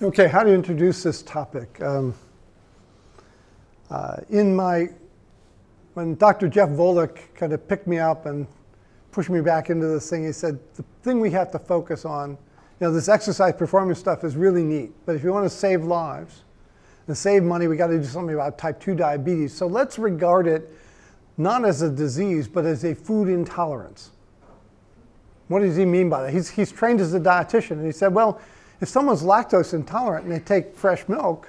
Okay, how to introduce this topic? Um, uh, in my, when Dr. Jeff Volek kind of picked me up and pushed me back into this thing, he said, the thing we have to focus on, you know, this exercise performance stuff is really neat, but if you want to save lives and save money, we got to do something about type 2 diabetes. So let's regard it not as a disease, but as a food intolerance. What does he mean by that? He's, he's trained as a dietitian, and he said, well, if someone's lactose intolerant and they take fresh milk,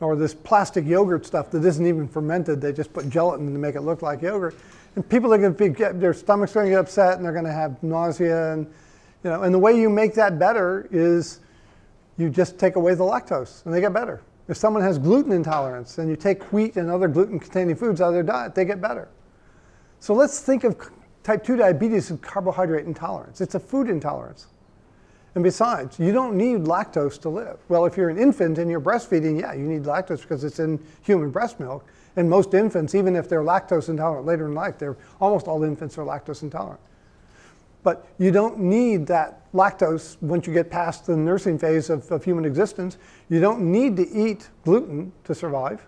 or this plastic yogurt stuff that isn't even fermented, they just put gelatin to make it look like yogurt, and people are going to get their stomach's going to get upset and they're going to have nausea and you know, and the way you make that better is you just take away the lactose and they get better. If someone has gluten intolerance and you take wheat and other gluten containing foods out of their diet, they get better. So let's think of type 2 diabetes as carbohydrate intolerance. It's a food intolerance. And besides, you don't need lactose to live. Well, if you're an infant and you're breastfeeding, yeah, you need lactose because it's in human breast milk. And most infants, even if they're lactose intolerant later in life, they're, almost all infants are lactose intolerant. But you don't need that lactose once you get past the nursing phase of, of human existence. You don't need to eat gluten to survive.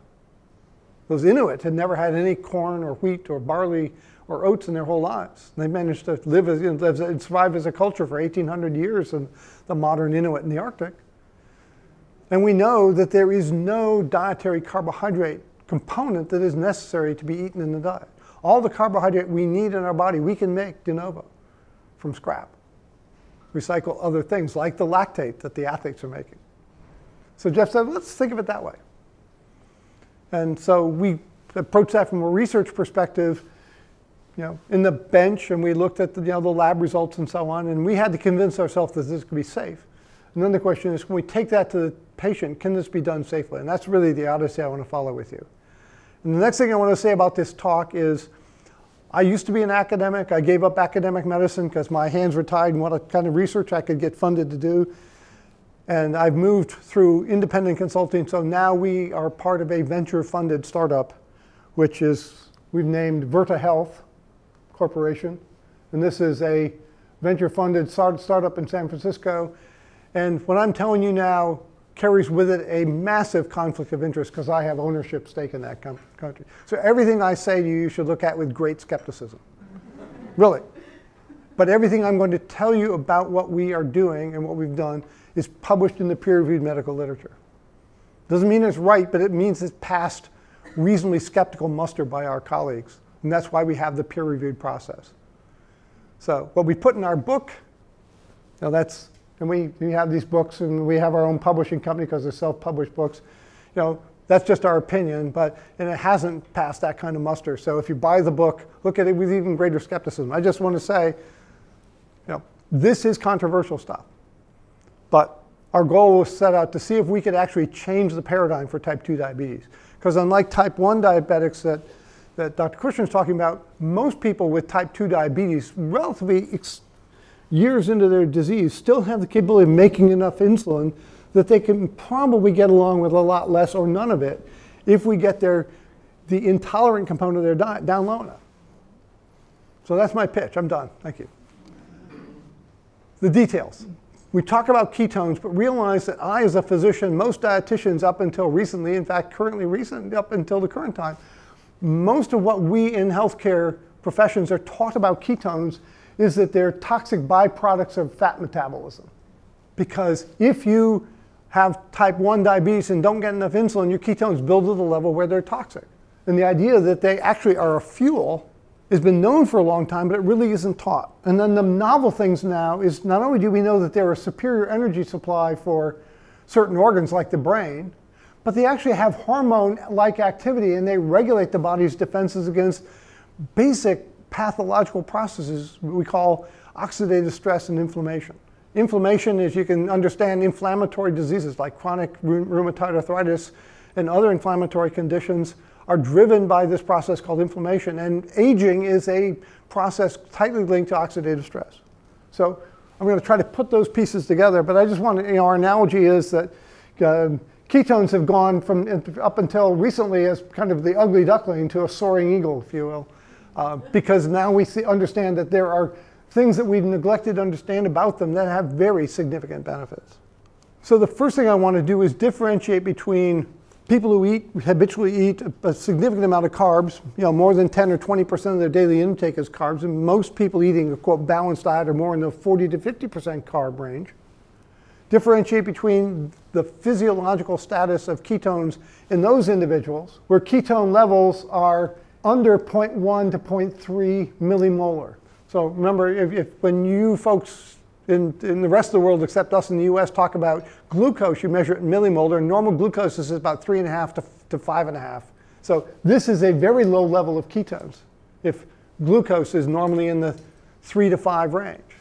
Those Inuit had never had any corn or wheat or barley or oats in their whole lives. They managed to live as, you know, live, and survive as a culture for 1,800 years in the modern Inuit in the Arctic. And we know that there is no dietary carbohydrate component that is necessary to be eaten in the diet. All the carbohydrate we need in our body, we can make de novo from scrap. Recycle other things like the lactate that the athletes are making. So Jeff said, let's think of it that way. And so we approached that from a research perspective you know, in the bench and we looked at the, you know, the lab results and so on, and we had to convince ourselves that this could be safe. And then the question is, can we take that to the patient? Can this be done safely? And that's really the odyssey I want to follow with you. And the next thing I want to say about this talk is, I used to be an academic. I gave up academic medicine because my hands were tied and what kind of research I could get funded to do. And I've moved through independent consulting. So now we are part of a venture funded startup, which is, we've named Virta Health. Corporation. And this is a venture funded start startup in San Francisco. And what I'm telling you now carries with it a massive conflict of interest because I have ownership stake in that country. So everything I say to you, you should look at with great skepticism. really. But everything I'm going to tell you about what we are doing and what we've done is published in the peer-reviewed medical literature. Doesn't mean it's right, but it means it's passed reasonably skeptical muster by our colleagues. And that's why we have the peer-reviewed process. So what we put in our book, you know, that's, and we, we have these books and we have our own publishing company because they're self-published books. You know, that's just our opinion, but and it hasn't passed that kind of muster. So if you buy the book, look at it with even greater skepticism. I just want to say, you know, this is controversial stuff. But our goal was set out to see if we could actually change the paradigm for type 2 diabetes. Because unlike type 1 diabetics that that Dr. Kushner is talking about, most people with type 2 diabetes, relatively years into their disease, still have the capability of making enough insulin that they can probably get along with a lot less or none of it if we get their, the intolerant component of their diet down low enough. So that's my pitch. I'm done. Thank you. The details. We talk about ketones, but realize that I, as a physician, most dietitians up until recently, in fact, currently recent, up until the current time, most of what we in healthcare professions are taught about ketones is that they're toxic byproducts of fat metabolism. Because if you have type 1 diabetes and don't get enough insulin, your ketones build to the level where they're toxic. And the idea that they actually are a fuel has been known for a long time, but it really isn't taught. And then the novel things now is not only do we know that they're a superior energy supply for certain organs like the brain, but they actually have hormone-like activity and they regulate the body's defenses against basic pathological processes we call oxidative stress and inflammation. Inflammation, as you can understand, inflammatory diseases like chronic rheumatoid arthritis and other inflammatory conditions are driven by this process called inflammation. And aging is a process tightly linked to oxidative stress. So I'm going to try to put those pieces together, but I just want to, you know, our analogy is that uh, ketones have gone from up until recently as kind of the ugly duckling to a soaring eagle, if you will, uh, because now we see, understand that there are things that we've neglected to understand about them that have very significant benefits. So the first thing I want to do is differentiate between people who eat habitually eat a significant amount of carbs, you know, more than 10 or 20% of their daily intake is carbs, and most people eating a quote balanced diet are more in the 40 to 50% carb range. Differentiate between the physiological status of ketones in those individuals where ketone levels are under 0.1 to 0.3 millimolar. So remember, if, if when you folks in, in the rest of the world, except us in the US, talk about glucose, you measure it in millimolar. Normal glucose is about three and a half to, to five and a half. So this is a very low level of ketones if glucose is normally in the three to five range.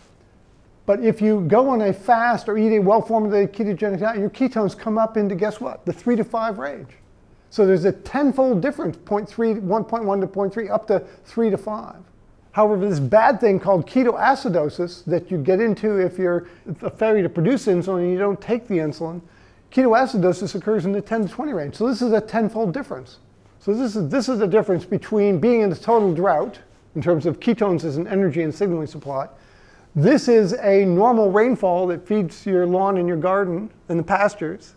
But if you go on a fast or eat a well-formulated ketogenic diet, your ketones come up into, guess what, the three to five range. So there's a tenfold difference, 0.3, 1.1 to 0.3, up to three to five. However, this bad thing called ketoacidosis that you get into if you're a failure to produce insulin and you don't take the insulin, ketoacidosis occurs in the 10 to 20 range. So this is a tenfold difference. So this is, this is the difference between being in a total drought in terms of ketones as an energy and signaling supply. This is a normal rainfall that feeds your lawn and your garden and the pastures.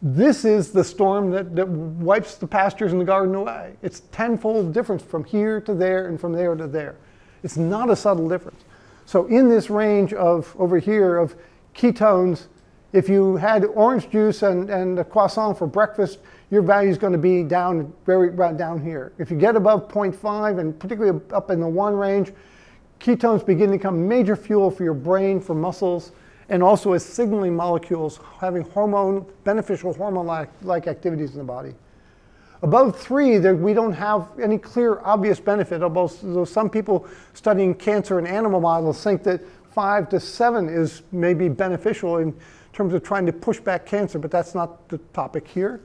This is the storm that, that wipes the pastures and the garden away. It's tenfold difference from here to there and from there to there. It's not a subtle difference. So in this range of over here of ketones, if you had orange juice and, and a croissant for breakfast, your value is going to be down very right down here. If you get above 0.5 and particularly up in the one range, ketones begin to become major fuel for your brain, for muscles, and also as signaling molecules having hormone, beneficial hormone-like activities in the body. Above three, there, we don't have any clear, obvious benefit, although some people studying cancer in animal models think that five to seven is maybe beneficial in terms of trying to push back cancer, but that's not the topic here.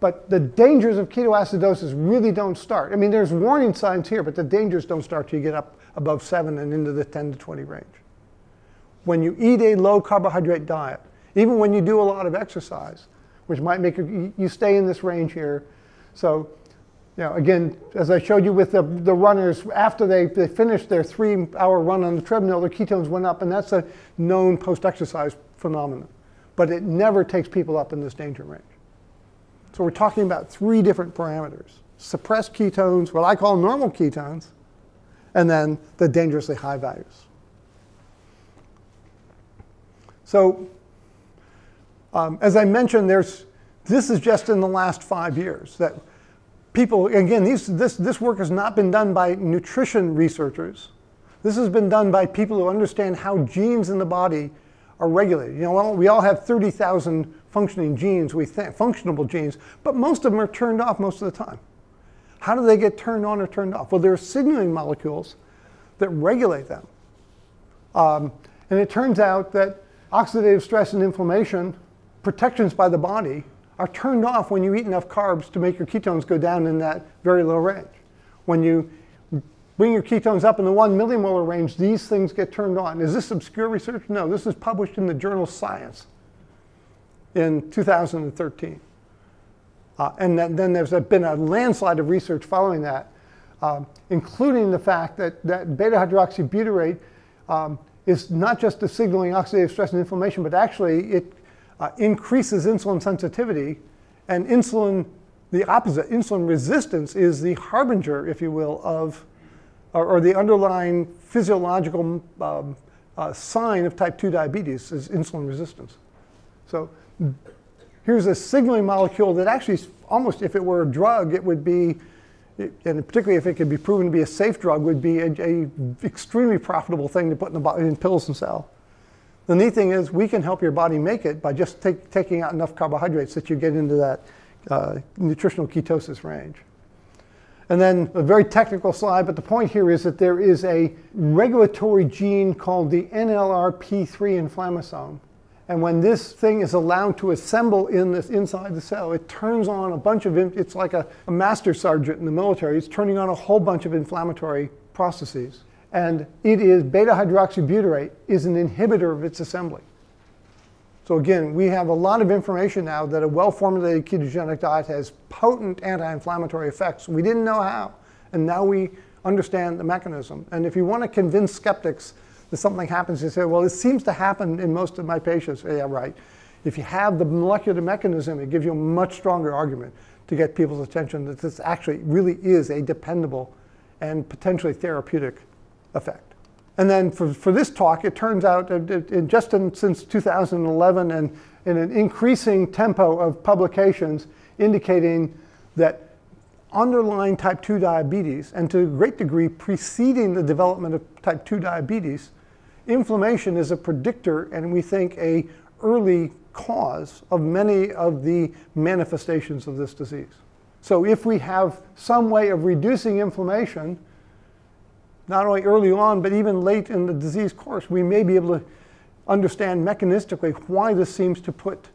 But the dangers of ketoacidosis really don't start. I mean, there's warning signs here, but the dangers don't start till you get up above seven and into the 10 to 20 range when you eat a low carbohydrate diet, even when you do a lot of exercise, which might make you, you stay in this range here. So, you know, again, as I showed you with the, the runners, after they, they finished their three hour run on the treadmill, their ketones went up, and that's a known post exercise phenomenon. But it never takes people up in this danger range. So we're talking about three different parameters suppressed ketones, what I call normal ketones, and then the dangerously high values. So um, as I mentioned, there's, this is just in the last five years that people, again, these, this, this work has not been done by nutrition researchers. This has been done by people who understand how genes in the body are regulated. You know, we all have 30,000 functioning genes, we think, functionable genes, but most of them are turned off most of the time. How do they get turned on or turned off? Well, there are signaling molecules that regulate them. Um, and it turns out that oxidative stress and inflammation, protections by the body, are turned off when you eat enough carbs to make your ketones go down in that very low range. When you bring your ketones up in the one millimolar range, these things get turned on. Is this obscure research? No, this is published in the journal Science in 2013. Uh, and then, there's a, been a landslide of research following that, uh, including the fact that, that beta hydroxybutyrate um, is not just the signaling oxidative stress and inflammation, but actually it uh, increases insulin sensitivity. And insulin, the opposite, insulin resistance is the harbinger, if you will, of, or, or the underlying physiological um, uh, sign of type 2 diabetes is insulin resistance. So here's a signaling molecule that actually, almost if it were a drug, it would be and particularly if it could be proven to be a safe drug, would be a, extremely profitable thing to put in, the body, in pills and sell. The neat thing is we can help your body make it by just take, taking out enough carbohydrates that you get into that uh, nutritional ketosis range. And then a very technical slide, but the point here is that there is a regulatory gene called the NLRP3 inflammasome and when this thing is allowed to assemble in this inside the cell, it turns on a bunch of, it's like a, a master sergeant in the military. It's turning on a whole bunch of inflammatory processes. And it is beta hydroxybutyrate is an inhibitor of its assembly. So again, we have a lot of information now that a well-formulated ketogenic diet has potent anti-inflammatory effects. We didn't know how, and now we understand the mechanism. And if you want to convince skeptics that something happens, you say, well, it seems to happen in most of my patients. Yeah, right. If you have the molecular mechanism, it gives you a much stronger argument to get people's attention that this actually really is a dependable and potentially therapeutic effect. And then for, for this talk, it turns out that just in, since 2011 and in an increasing tempo of publications indicating that underlying type 2 diabetes, and to a great degree preceding the development of type 2 diabetes, inflammation is a predictor and we think a early cause of many of the manifestations of this disease. So if we have some way of reducing inflammation, not only early on, but even late in the disease course, we may be able to understand mechanistically why this seems to put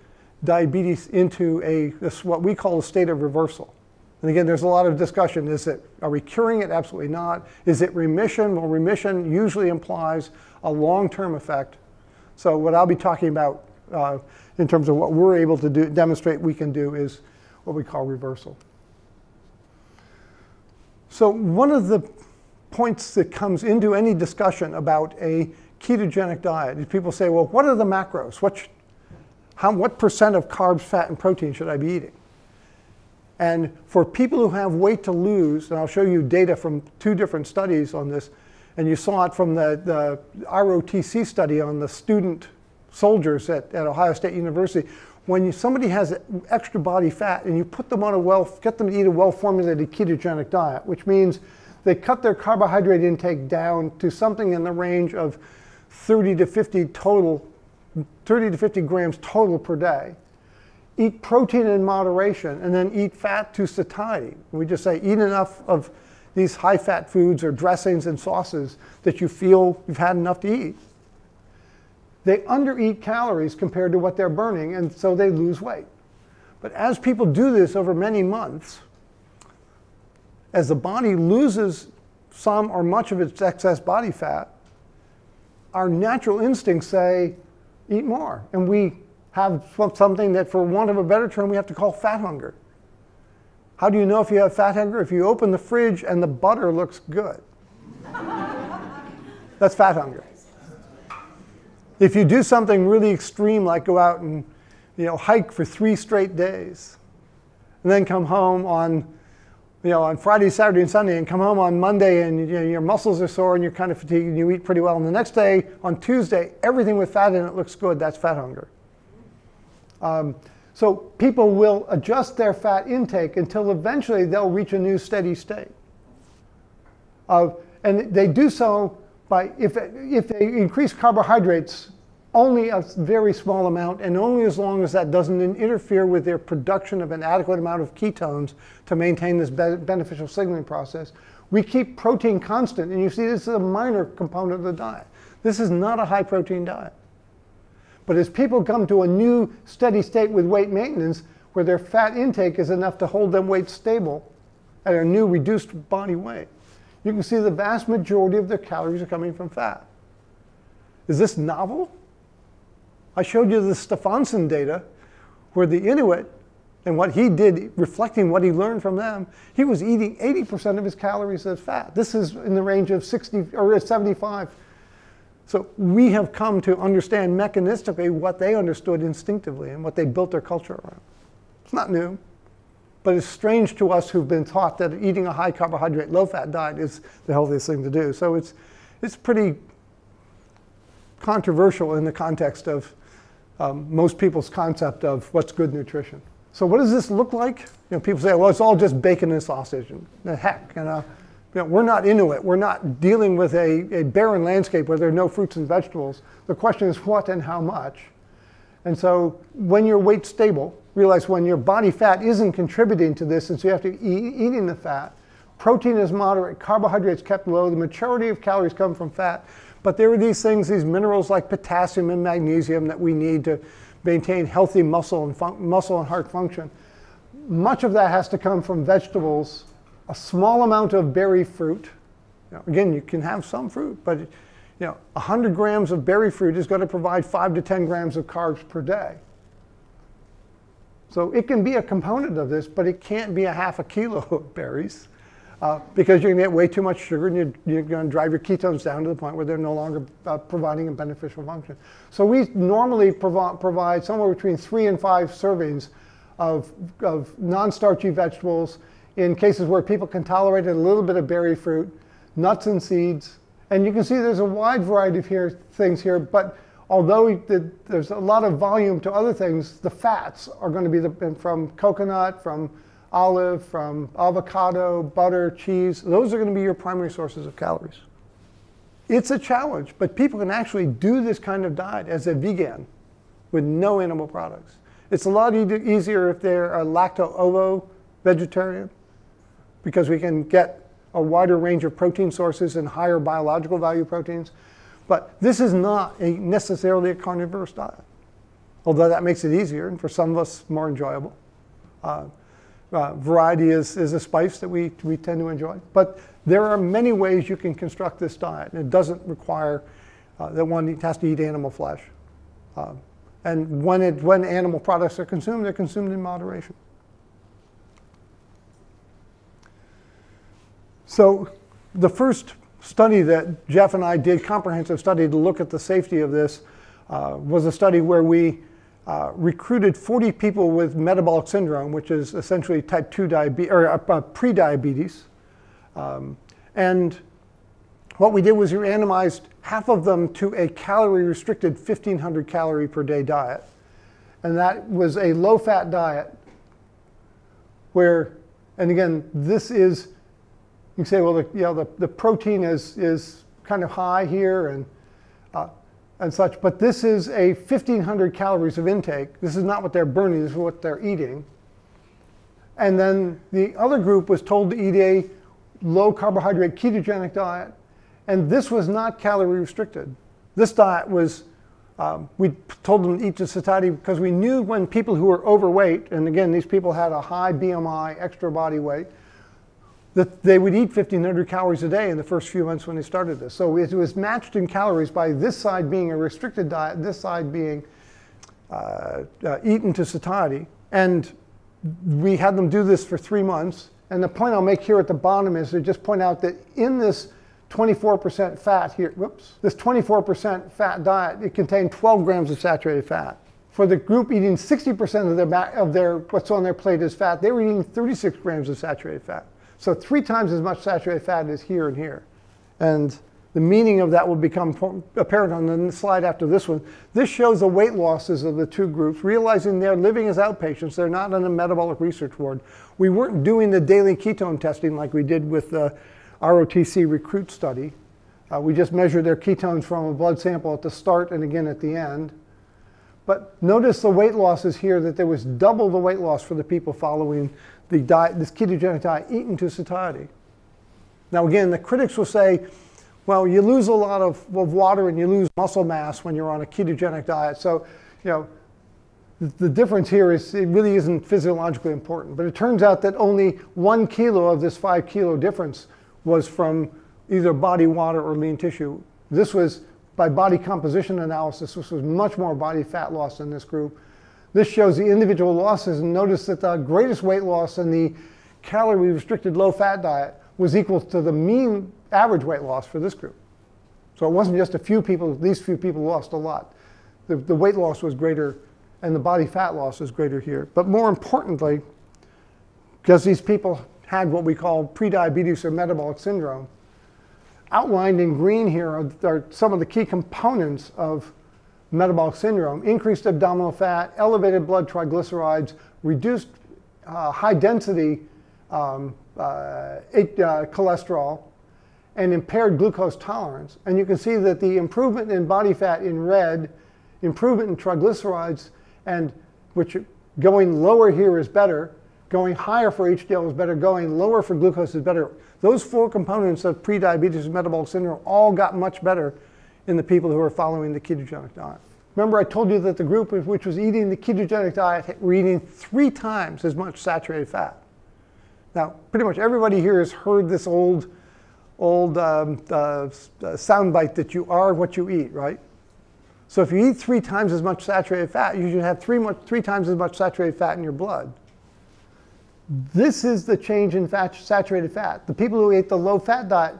diabetes into a, this, what we call a state of reversal. And again, there's a lot of discussion. Is it, are we curing it? Absolutely not. Is it remission? Well, remission usually implies a long-term effect. So what I'll be talking about uh, in terms of what we're able to do, demonstrate we can do is what we call reversal. So one of the points that comes into any discussion about a ketogenic diet is people say, well, what are the macros? What, how, what percent of carbs, fat, and protein should I be eating? And for people who have weight to lose, and I'll show you data from two different studies on this, and you saw it from the, the ROTC study on the student soldiers at, at Ohio State University. When you, somebody has extra body fat and you put them on a well, get them to eat a well-formulated ketogenic diet, which means they cut their carbohydrate intake down to something in the range of 30 to 50 total, 30 to 50 grams total per day. Eat protein in moderation and then eat fat to satiety. We just say eat enough of these high fat foods or dressings and sauces that you feel you've had enough to eat. They undereat calories compared to what they're burning, and so they lose weight. But as people do this over many months, as the body loses some or much of its excess body fat, our natural instincts say, eat more. And we have something that, for want of a better term, we have to call fat hunger. How do you know if you have fat hunger? If you open the fridge and the butter looks good. That's fat hunger. If you do something really extreme, like go out and you know, hike for three straight days, and then come home on you know, on Friday, Saturday, and Sunday, and come home on Monday, and you know, your muscles are sore, and you're kind of fatigued, and you eat pretty well. And the next day, on Tuesday, everything with fat in it looks good. That's fat hunger. Um, so people will adjust their fat intake until eventually they'll reach a new steady state. Uh, and they do so by if if they increase carbohydrates only a very small amount and only as long as that doesn't interfere with their production of an adequate amount of ketones to maintain this be beneficial signaling process. We keep protein constant, and you see this is a minor component of the diet. This is not a high protein diet. But as people come to a new steady state with weight maintenance, where their fat intake is enough to hold them weight stable at a new reduced body weight, you can see the vast majority of their calories are coming from fat. Is this novel? I showed you the Stefansson data where the Inuit and what he did, reflecting what he learned from them, he was eating 80% of his calories as fat. This is in the range of 60 or 75. So we have come to understand mechanistically what they understood instinctively and what they built their culture around. It's not new, but it's strange to us who've been taught that eating a high carbohydrate, low fat diet is the healthiest thing to do. So it's, it's pretty controversial in the context of um, most people's concept of what's good nutrition. So what does this look like? You know, people say, well, it's all just bacon and sausage. And heck, you know, you know, we're not into it. We're not dealing with a, a barren landscape where there are no fruits and vegetables. The question is what and how much. And so when your weight's stable, realize when your body fat isn't contributing to this, and so you have to eat eating the fat, protein is moderate, carbohydrates kept low, the majority of calories come from fat, but there are these things, these minerals like potassium and magnesium that we need to maintain healthy muscle and, muscle and heart function. Much of that has to come from vegetables, a small amount of berry fruit. Know, again, you can have some fruit, but you know, 100 grams of berry fruit is going to provide 5 to 10 grams of carbs per day. So it can be a component of this, but it can't be a half a kilo of berries. uh, because you're going to get way too much sugar and you're, you're going to drive your ketones down to the point where they're no longer uh, providing a beneficial function. So we normally provi provide somewhere between three and five servings of, of non-starchy vegetables in cases where people can tolerate a little bit of berry fruit, nuts and seeds. And you can see there's a wide variety of here, things here, but although the, there's a lot of volume to other things, the fats are going to be the, from coconut, from olive, from avocado, butter, cheese. Those are going to be your primary sources of calories. It's a challenge, but people can actually do this kind of diet as a vegan with no animal products. It's a lot easier if they're a lacto-ovo vegetarian because we can get a wider range of protein sources and higher biological value proteins. But this is not a necessarily a carnivorous diet, although that makes it easier and for some of us more enjoyable. Uh, uh, variety is, is a spice that we, we tend to enjoy. But there are many ways you can construct this diet. It doesn't require uh, that one has to eat animal flesh. Uh, and when, it, when animal products are consumed, they're consumed in moderation. So the first study that Jeff and I did, comprehensive study to look at the safety of this, uh, was a study where we uh, recruited 40 people with metabolic syndrome, which is essentially type 2 diabetes or uh, uh, pre-diabetes. Um, and what we did was we randomized half of them to a calorie restricted 1500 calorie per day diet. And that was a low fat diet where, and again, this is, you can say, well, the, you know, the, the protein is, is kind of high here and uh, and such. But this is a 1,500 calories of intake. This is not what they're burning, this is what they're eating. And then the other group was told to eat a low carbohydrate ketogenic diet. And this was not calorie restricted. This diet was, um, we told them to eat to satiety because we knew when people who were overweight, and again, these people had a high BMI, extra body weight, that they would eat 1,500 calories a day in the first few months when they started this. So it was matched in calories by this side being a restricted diet, this side being uh, uh, eaten to satiety. And we had them do this for three months. And the point I'll make here at the bottom is to just point out that in this 24% fat here, whoops, this 24% fat diet, it contained 12 grams of saturated fat. For the group eating 60% of their, of their, what's on their plate is fat, they were eating 36 grams of saturated fat. So three times as much saturated fat is here and here. And the meaning of that will become apparent on the slide after this one. This shows the weight losses of the two groups, realizing they're living as outpatients. They're not in a metabolic research ward. We weren't doing the daily ketone testing like we did with the ROTC recruit study. Uh, we just measured their ketones from a blood sample at the start and again at the end. But notice the weight losses here that there was double the weight loss for the people following the diet, this ketogenic diet eaten to satiety. Now again, the critics will say, well, you lose a lot of, of water and you lose muscle mass when you're on a ketogenic diet. So, you know, the difference here is it really isn't physiologically important. But it turns out that only one kilo of this five kilo difference was from either body water or lean tissue. This was by body composition analysis, this was much more body fat loss in this group. This shows the individual losses, and notice that the greatest weight loss in the calorie restricted low fat diet was equal to the mean average weight loss for this group. So it wasn't just a few people, these few people lost a lot. The, the weight loss was greater and the body fat loss was greater here. But more importantly, because these people had what we call prediabetes or metabolic syndrome, outlined in green here are, are some of the key components of metabolic syndrome, increased abdominal fat, elevated blood triglycerides, reduced uh, high density um, uh, uh, cholesterol, and impaired glucose tolerance. And you can see that the improvement in body fat in red, improvement in triglycerides, and which going lower here is better, going higher for HDL is better, going lower for glucose is better. Those four components of prediabetes and metabolic syndrome all got much better in the people who are following the ketogenic diet. Remember I told you that the group which was eating the ketogenic diet were eating three times as much saturated fat. Now, pretty much everybody here has heard this old, old um, uh, uh, soundbite that you are what you eat, right? So if you eat three times as much saturated fat, you should have three, much, three times as much saturated fat in your blood. This is the change in fat, saturated fat. The people who ate the low fat diet,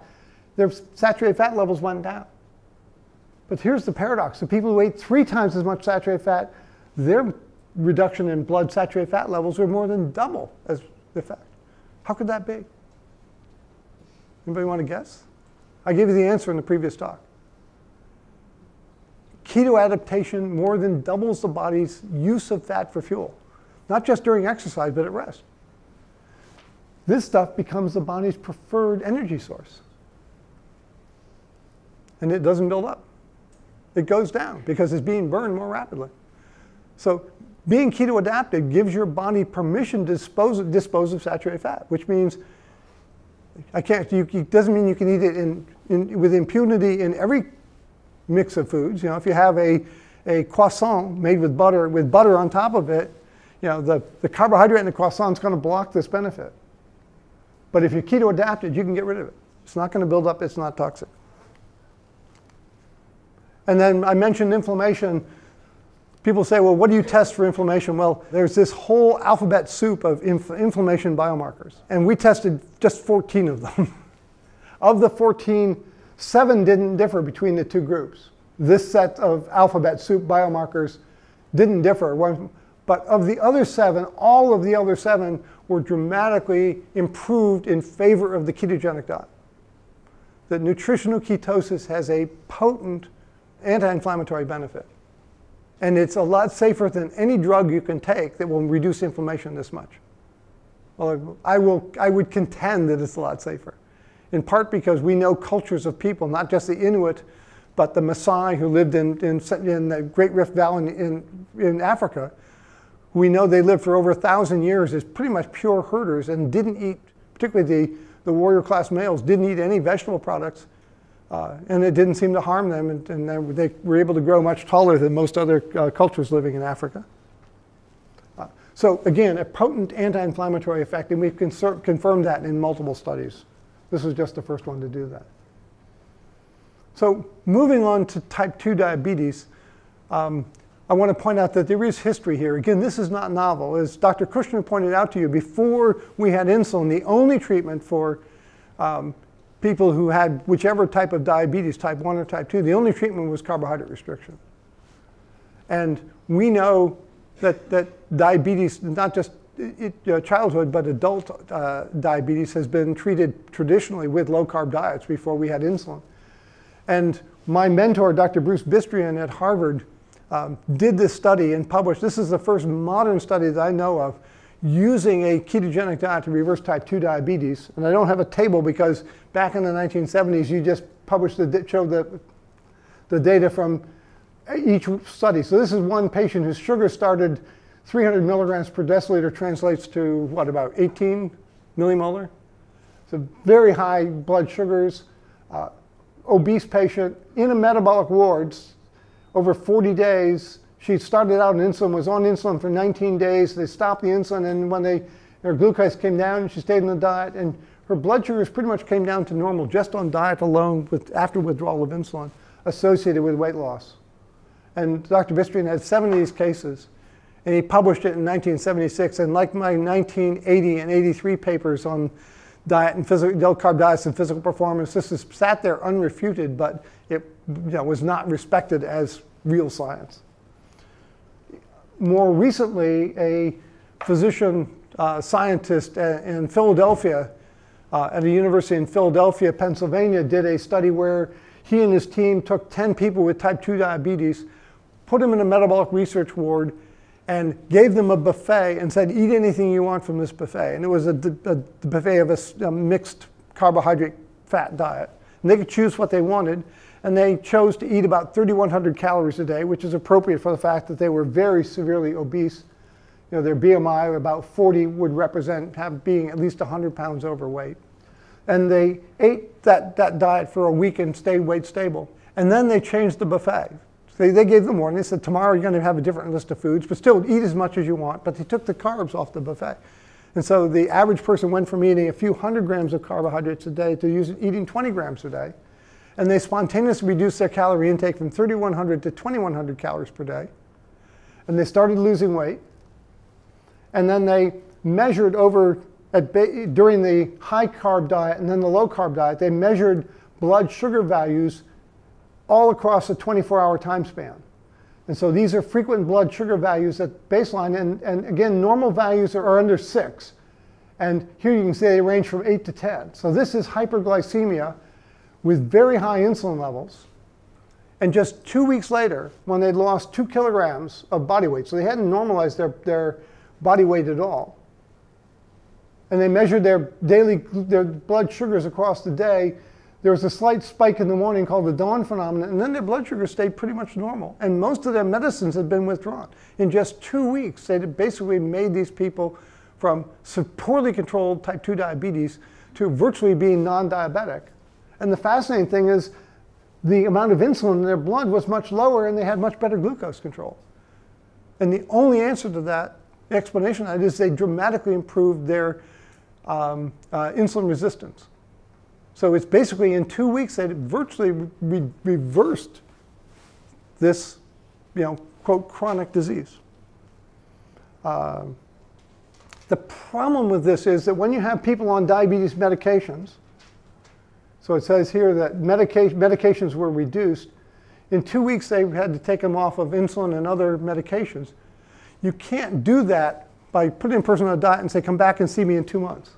their saturated fat levels went down. But here's the paradox the people who ate three times as much saturated fat, their reduction in blood saturated fat levels were more than double as the effect. How could that be? Anybody want to guess? I gave you the answer in the previous talk. Keto adaptation more than doubles the body's use of fat for fuel, not just during exercise, but at rest. This stuff becomes the body's preferred energy source. And it doesn't build up. It goes down because it's being burned more rapidly. So being keto adapted gives your body permission to dispose, dispose of saturated fat, which means I can't, you, it doesn't mean you can eat it in, in, with impunity in every mix of foods. You know, if you have a, a croissant made with butter, with butter on top of it, you know, the, the carbohydrate in the croissant is going to block this benefit. But if you're keto adapted, you can get rid of it. It's not going to build up, it's not toxic. And then I mentioned inflammation. People say, well, what do you test for inflammation? Well, there's this whole alphabet soup of inf inflammation biomarkers. And we tested just 14 of them. of the 14, seven didn't differ between the two groups. This set of alphabet soup biomarkers didn't differ. But of the other seven, all of the other seven were dramatically improved in favor of the ketogenic diet. That nutritional ketosis has a potent anti-inflammatory benefit. And it's a lot safer than any drug you can take that will reduce inflammation this much. Well, I, will, I would contend that it's a lot safer, in part because we know cultures of people, not just the Inuit, but the Maasai who lived in, in, in the Great Rift Valley in, in Africa. We know they lived for over a thousand years as pretty much pure herders and didn't eat, particularly the, the warrior class males, didn't eat any vegetable products uh, and it didn't seem to harm them, and, and, they were able to grow much taller than most other uh, cultures living in Africa. Uh, so again, a potent anti-inflammatory effect, and we've confirmed that in multiple studies. This was just the first one to do that. So moving on to type 2 diabetes, um, I want to point out that there is history here. Again, this is not novel. As Dr. Kushner pointed out to you, before we had insulin, the only treatment for um, people who had whichever type of diabetes, type 1 or type 2, the only treatment was carbohydrate restriction. And we know that, that diabetes, not just it, uh, childhood, but adult uh, diabetes has been treated traditionally with low carb diets before we had insulin. And my mentor, Dr. Bruce Bistrian at Harvard, um, did this study and published. This is the first modern study that I know of using a ketogenic diet to reverse type 2 diabetes. And I don't have a table because back in the 1970s, you just published the, showed the, the data from each study. So this is one patient whose sugar started 300 milligrams per deciliter translates to what, about 18 millimolar? So very high blood sugars, uh, obese patient in a metabolic wards over 40 days she started out on insulin, was on insulin for 19 days. They stopped the insulin, and when they, her glucose came down, she stayed on the diet, and her blood sugars pretty much came down to normal just on diet alone with, after withdrawal of insulin associated with weight loss. And Dr. Bistrian had seven of these cases, and he published it in 1976. And like my 1980 and 83 papers on diet and physical, low carb diets and physical performance, this is sat there unrefuted, but it you know, was not respected as real science more recently, a physician uh, scientist in Philadelphia, uh, at a university in Philadelphia, Pennsylvania, did a study where he and his team took 10 people with type 2 diabetes, put them in a metabolic research ward, and gave them a buffet and said, eat anything you want from this buffet. And it was a, a, a buffet of a, a mixed carbohydrate fat diet. And they could choose what they wanted and they chose to eat about 3,100 calories a day, which is appropriate for the fact that they were very severely obese. You know, their BMI of about 40 would represent have being at least 100 pounds overweight. And they ate that, that diet for a week and stayed weight stable. And then they changed the buffet. They, they gave them and they said, tomorrow you're going to have a different list of foods, but still eat as much as you want. But they took the carbs off the buffet. And so the average person went from eating a few hundred grams of carbohydrates a day to using, eating 20 grams a day and they spontaneously reduced their calorie intake from 3,100 to 2,100 calories per day. And they started losing weight. And then they measured over at during the high carb diet and then the low carb diet, they measured blood sugar values all across a 24 hour time span. And so these are frequent blood sugar values at baseline. And, and again, normal values are, are under six. And here you can see they range from 8 to 10. So this is hyperglycemia with very high insulin levels. And just two weeks later, when they'd lost two kilograms of body weight, so they hadn't normalized their, their body weight at all, and they measured their daily their blood sugars across the day, there was a slight spike in the morning called the dawn phenomenon, and then their blood sugar stayed pretty much normal. And most of their medicines had been withdrawn. In just two weeks, they basically made these people from poorly controlled type 2 diabetes to virtually being non diabetic. And the fascinating thing is the amount of insulin in their blood was much lower and they had much better glucose control. And the only answer to that explanation that is they dramatically improved their um, uh, insulin resistance. So it's basically in two weeks they virtually re reversed this, you know, quote, chronic disease. Uh, the problem with this is that when you have people on diabetes medications, so it says here that medication, medications were reduced. In two weeks, they had to take them off of insulin and other medications. You can't do that by putting a person on a diet and say, come back and see me in two months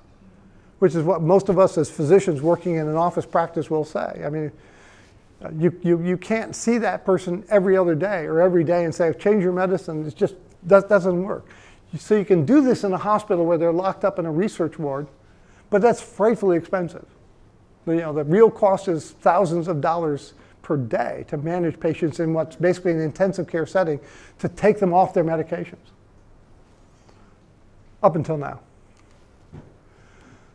which is what most of us as physicians working in an office practice will say. I mean, uh, you, you, you can't see that person every other day or every day and say, change your medicine. It just that doesn't work. So you can do this in a hospital where they're locked up in a research ward, but that's frightfully expensive. You know, the real cost is thousands of dollars per day to manage patients in what's basically an intensive care setting to take them off their medications. Up until now.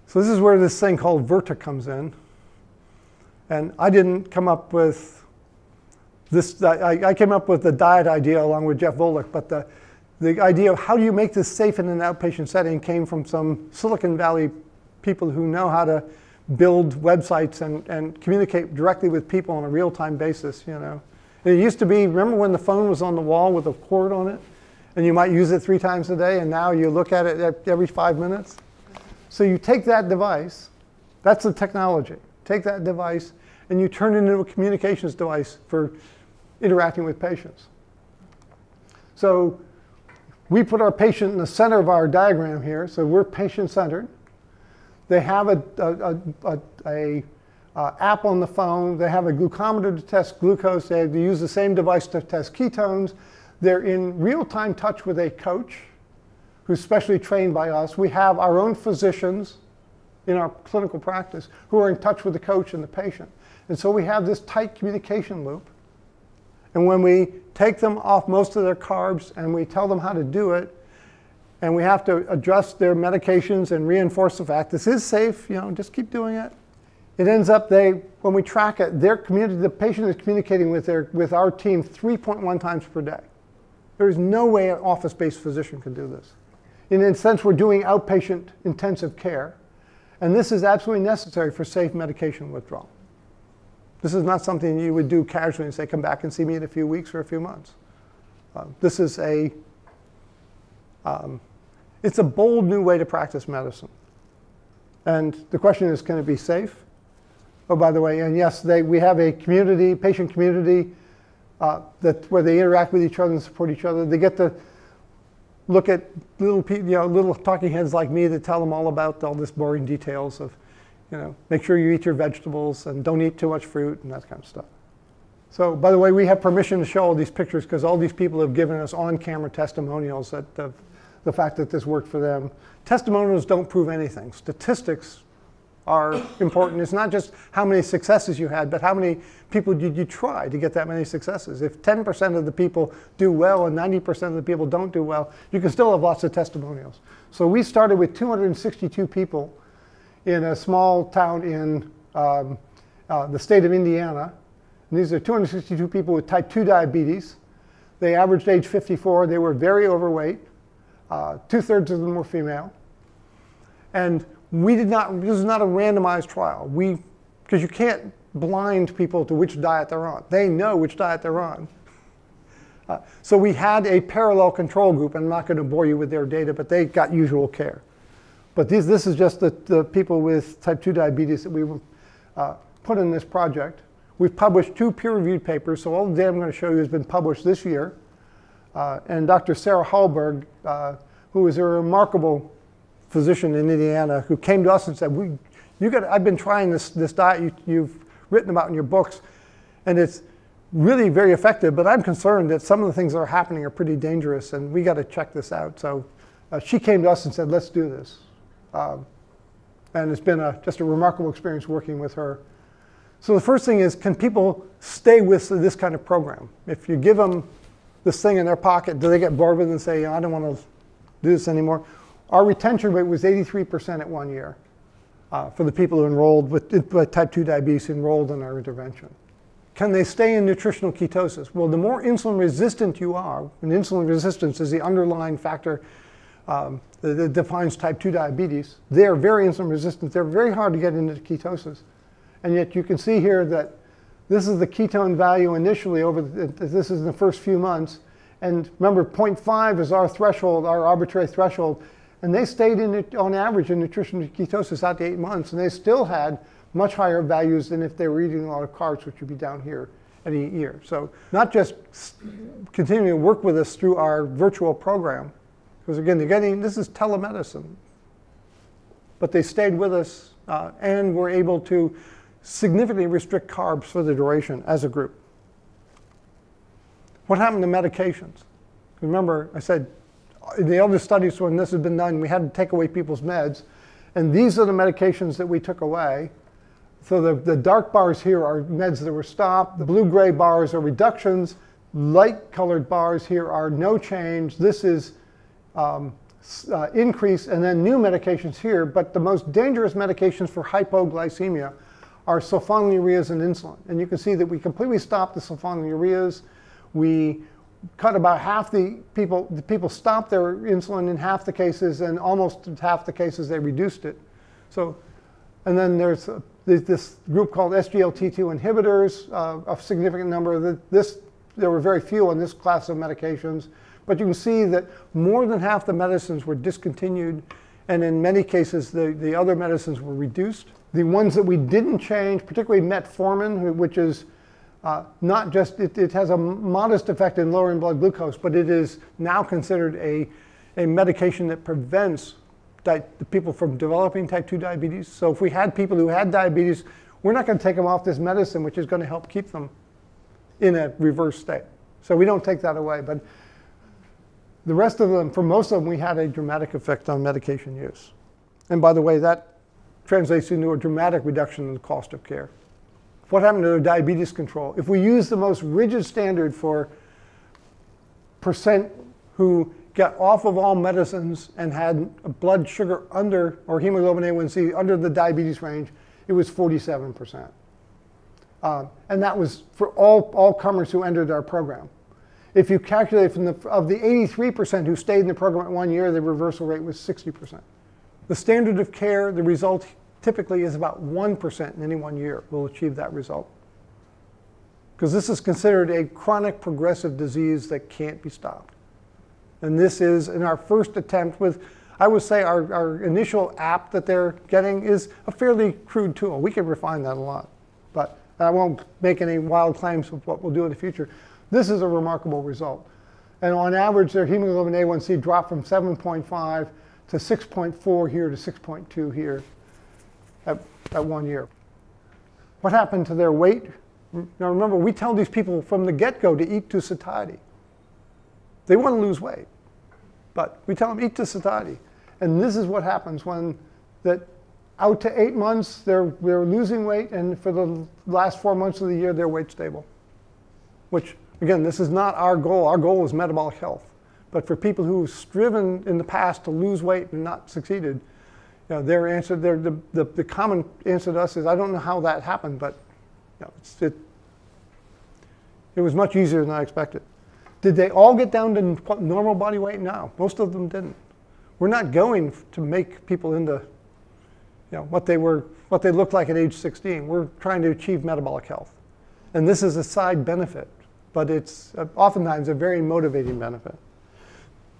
So this is where this thing called Virta comes in. And I didn't come up with this, I, came up with the diet idea along with Jeff Volek, but the, the idea of how do you make this safe in an outpatient setting came from some Silicon Valley people who know how to build websites and, and communicate directly with people on a real-time basis, you know. It used to be, remember when the phone was on the wall with a cord on it? And you might use it three times a day, and now you look at it every five minutes? So you take that device, that's the technology. Take that device and you turn it into a communications device for interacting with patients. So we put our patient in the center of our diagram here, so we're patient-centered. They have a, a, a, a uh, app on the phone. They have a glucometer to test glucose. They, use the same device to test ketones. They're in real-time touch with a coach who's specially trained by us. We have our own physicians in our clinical practice who are in touch with the coach and the patient. And so we have this tight communication loop. And when we take them off most of their carbs and we tell them how to do it, and we have to adjust their medications and reinforce the fact this is safe, you know, just keep doing it. It ends up they, when we track it, their community, the patient is communicating with, their, with our team 3.1 times per day. There is no way an office-based physician can do this in a sense, we're doing outpatient intensive care. And this is absolutely necessary for safe medication withdrawal. This is not something you would do casually and say, come back and see me in a few weeks or a few months. Uh, this is a, um, it's a bold new way to practice medicine. And the question is, can it be safe? Oh, by the way, and yes, they, we have a community, patient community, uh, that, where they interact with each other and support each other. They get to look at little, you know, little talking heads like me that tell them all about all this boring details of, you know, make sure you eat your vegetables and don't eat too much fruit and that kind of stuff. So, by the way, we have permission to show all these pictures because all these people have given us on-camera testimonials that of the fact that this worked for them. Testimonials don't prove anything. Statistics are important. It's not just how many successes you had, but how many people did you try to get that many successes. If 10% of the people do well and 90% of the people don't do well, you can still have lots of testimonials. So we started with 262 people in a small town in um, uh, the state of Indiana. And these are 262 people with type 2 diabetes. They averaged age 54. They were very overweight. Uh, Two thirds of them were female. And we did not, this is not a randomized trial. We, because you can't blind people to which diet they're on. They know which diet they're on. Uh, so we had a parallel control group. I'm not going to bore you with their data, but they got usual care. But these, this is just the, the people with type 2 diabetes that we uh, put in this project. We've published two peer-reviewed papers, so all the data I'm going to show you has been published this year. Uh, and Dr. Sarah Hallberg, uh, who is a remarkable physician in Indiana, who came to us and said, "We, you got, I've been trying this, this diet you, you've written about in your books, and it's really very effective, but I'm concerned that some of the things that are happening are pretty dangerous, and we got to check this out." So uh, she came to us and said, "Let's do this." Um, and it's been a, just a remarkable experience working with her. So the first thing is, can people stay with this kind of program? If you give them this thing in their pocket, do they get bored with it and say, I don't want to do this anymore? Our retention rate was 83% at one year uh, for the people who enrolled with, type 2 diabetes enrolled in our intervention. Can they stay in nutritional ketosis? Well, the more insulin resistant you are, and insulin resistance is the underlying factor um, that, that defines type 2 diabetes, they're very insulin resistant. They're very hard to get into ketosis. And yet you can see here that this is the ketone value initially over, the, this is in the first few months. And remember, 0.5 is our threshold, our arbitrary threshold. And they stayed in it on average in nutritional ketosis out to eight months, and they still had much higher values than if they were eating a lot of carbs, which would be down here at eight year. So not just continuing to work with us through our virtual program, because again, they're getting, this is telemedicine. But they stayed with us uh, and were able to significantly restrict carbs for the duration as a group. What happened to medications? Remember, I said in the other studies when this has been done, we had to take away people's meds. And these are the medications that we took away. So the, the dark bars here are meds that were stopped. The blue-gray bars are reductions. Light-colored bars here are no change. This is um, uh, increase, and then new medications here. But the most dangerous medications for hypoglycemia are sulfonylureas and insulin. And you can see that we completely stopped the sulfonylureas. We cut about half the people, the people stopped their insulin in half the cases, and almost half the cases they reduced it. So, and then there's uh, this group called SGLT2 inhibitors, uh, a significant number. This, there were very few in this class of medications, but you can see that more than half the medicines were discontinued, and in many cases, the, the other medicines were reduced. The ones that we didn't change, particularly metformin, which is uh, not just, it, it, has a modest effect in lowering blood glucose, but it is now considered a, a medication that prevents the people from developing type 2 diabetes. So if we had people who had diabetes, we're not going to take them off this medicine, which is going to help keep them in a reverse state. So we don't take that away. But the rest of them, for most of them, we had a dramatic effect on medication use. And by the way, that translates into a dramatic reduction in the cost of care. What happened to diabetes control? If we use the most rigid standard for percent who got off of all medicines and had blood sugar under, or hemoglobin A1C under the diabetes range, it was 47%. Um, and that was for all, all comers who entered our program. If you calculate from the, of the 83% who stayed in the program at one year, the reversal rate was 60%. The standard of care, the result typically is about 1% in any one year will achieve that result. Because this is considered a chronic progressive disease that can't be stopped. And this is in our first attempt with, I would say our, our initial app that they're getting is a fairly crude tool. We can refine that a lot. But I won't make any wild claims of what we'll do in the future. This is a remarkable result. And on average, their hemoglobin A1C dropped from 7.5 to 6.4 here to 6.2 here at, at one year. What happened to their weight? Now remember, we tell these people from the get-go to eat to satiety. They want to lose weight, but we tell them eat to satiety. And this is what happens when that out to eight months, they're, they're losing weight, and for the last four months of the year, they're weight stable. Which, again, this is not our goal. Our goal is metabolic health. But for people who've striven in the past to lose weight and not succeeded, you know, their answer, their, the, the, the common answer to us is, I don't know how that happened, but you know, it, it was much easier than I expected. Did they all get down to normal body weight? No, most of them didn't. We're not going to make people into you know, what they were, what they looked like at age 16. We're trying to achieve metabolic health. And this is a side benefit but it's uh, oftentimes a very motivating benefit.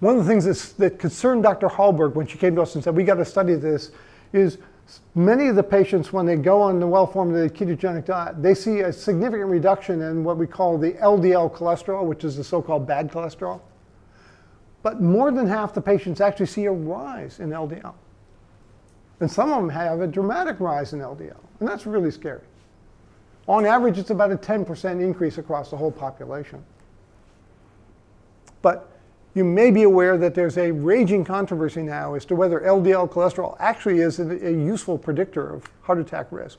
One of the things that concerned Dr. Hallberg when she came to us and said, we got to study this, is many of the patients, when they go on the well-formulated ketogenic diet, they see a significant reduction in what we call the LDL cholesterol, which is the so-called bad cholesterol. But more than half the patients actually see a rise in LDL. And some of them have a dramatic rise in LDL, and that's really scary. On average, it's about a 10% increase across the whole population. But you may be aware that there's a raging controversy now as to whether LDL cholesterol actually is a, a useful predictor of heart attack risk.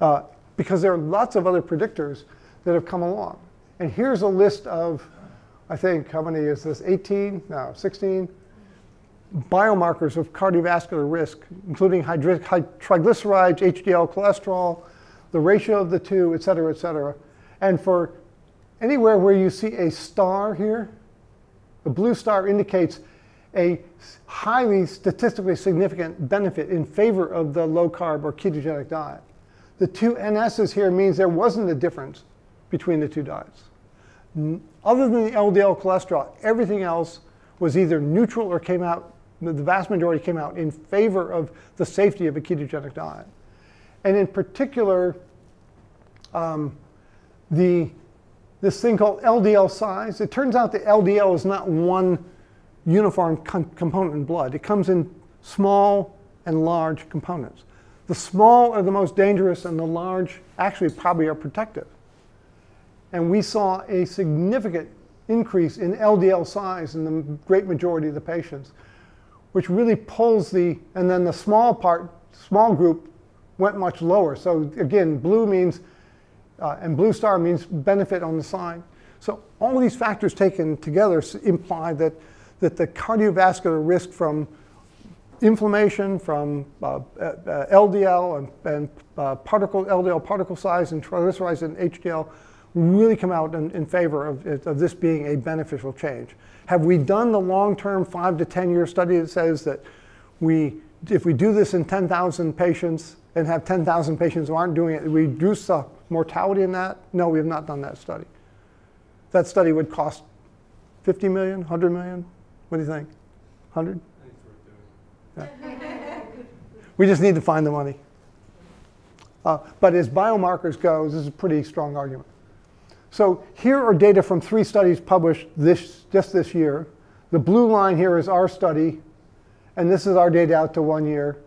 Uh, because there are lots of other predictors that have come along. And here's a list of, I think, how many is this? 18? No, 16 biomarkers of cardiovascular risk, including triglycerides, HDL cholesterol, the ratio of the two, et cetera, et cetera. And for anywhere where you see a star here, the blue star indicates a highly statistically significant benefit in favor of the low carb or ketogenic diet. The two NS's here means there wasn't a difference between the two diets. Other than the LDL cholesterol, everything else was either neutral or came out, the vast majority came out in favor of the safety of a ketogenic diet. And in particular, um, the this thing called LDL size. It turns out that LDL is not one uniform component in blood. It comes in small and large components. The small are the most dangerous, and the large actually probably are protective. And we saw a significant increase in LDL size in the great majority of the patients, which really pulls the, and then the small part, small group went much lower. So again, blue means uh, and blue star means benefit on the sign. So all these factors taken together imply that, that the cardiovascular risk from inflammation, from uh, uh, LDL and, and uh, particle LDL particle size and triglycerides and HDL really come out in, in favor of, of this being a beneficial change. Have we done the long-term five to 10 year study that says that we, if we do this in 10,000 patients and have 10,000 patients who aren't doing it, we reduce the mortality in that? No, we have not done that study. That study would cost 50 million, 100 million? What do you think? 100? Yeah. we just need to find the money. Uh, but as biomarkers go, this is a pretty strong argument. So here are data from three studies published this, just this year. The blue line here is our study, and this is our data out to one year.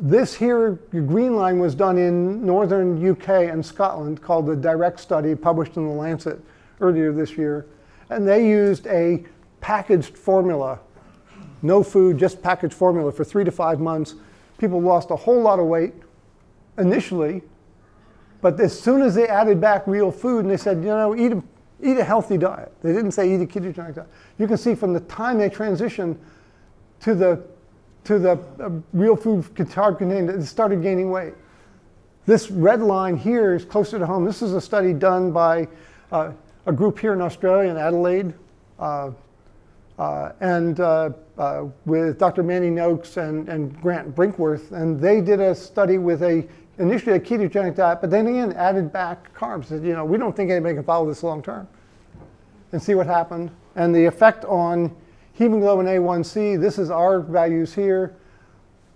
This here, green line was done in northern UK and Scotland called the DIRECT study published in the Lancet earlier this year. And they used a packaged formula, no food, just packaged formula for three to five months. People lost a whole lot of weight initially, but as soon as they added back real food and they said, you know, eat a, eat a healthy diet. They didn't say eat a ketogenic diet. You can see from the time they transitioned to the to the uh, real food carb contained, it started gaining weight. This red line here is closer to home. This is a study done by uh, a group here in Australia, in Adelaide, uh, uh and uh, uh, with Dr. Manny Noakes and, and Grant Brinkworth. And they did a study with a initially a ketogenic diet, but then again added back carbs. Said, you know, we don't think anybody can follow this long term. And see what happened. And the effect on Hemoglobin A1C, this is our values here.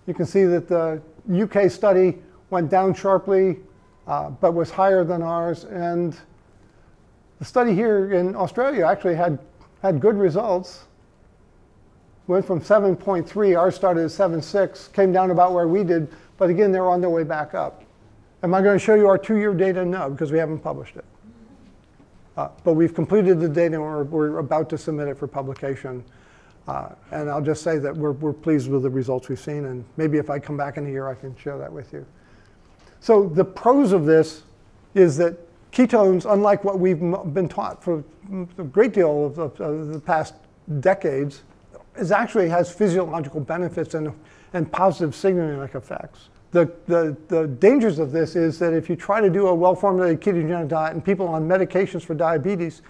You can see that the UK study went down sharply, uh, but was higher than ours. And the study here in Australia actually had, had good results. Went from 7.3, ours started at 7.6, came down about where we did, but again, they're on their way back up. Am I going to show you our two-year data? No, because we haven't published it. Uh, but we've completed the data and we're, we're about to submit it for publication. Uh, and I'll just say that we're, we're pleased with the results we've seen, and maybe if I come back in a year, I can share that with you. So the pros of this is that ketones, unlike what we've been taught for a great deal of, of, the past decades, is actually has physiological benefits and, and positive signaling effects. The, the, the dangers of this is that if you try to do a well-formulated ketogenic diet and people on medications for diabetes,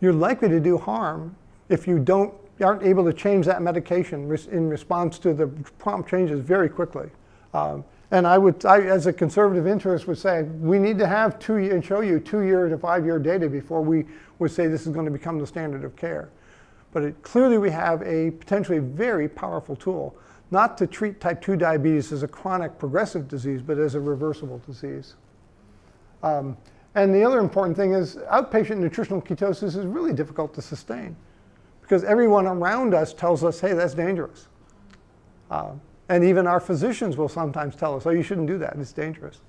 you're likely to do harm if you don't aren't able to change that medication in response to the prompt changes very quickly. Um, And I would, I, as a conservative internist, would say we need to have two year, and show you two-year to five-year data before we would say this is going to become the standard of care. But it, clearly, we have a potentially very powerful tool, not to treat type 2 diabetes as a chronic progressive disease, but as a reversible disease. Um, and the other important thing is outpatient nutritional ketosis is really difficult to sustain because everyone around us tells us, hey, that's dangerous. Uh, and even our physicians will sometimes tell us, oh, you shouldn't do that, it's dangerous.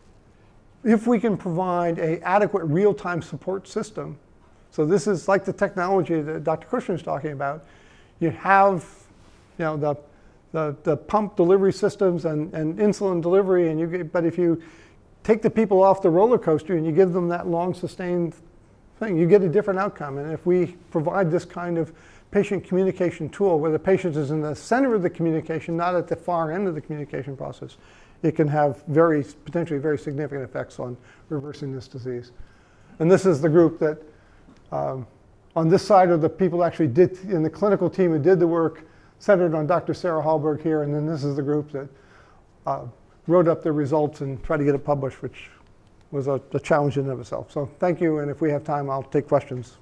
If we can provide a adequate real-time support system, so this is like the technology that Dr. Kushner is talking about, you have you know, the, the, the pump delivery systems and, and insulin delivery, and you get, but if you take the people off the roller coaster and you give them that long sustained thing, you get a different outcome. And if we provide this kind of patient communication tool where the patient is in the center of the communication, not at the far end of the communication process, it can have very, potentially very significant effects on reversing this disease. And this is the group that, um, on this side of the people actually did, in the clinical team who did the work, centered on Dr. Sarah Hallberg here, and then this is the group that uh, wrote up the results and tried to get it published, which was a, a challenge in and of itself. So thank you, and if we have time, I'll take questions.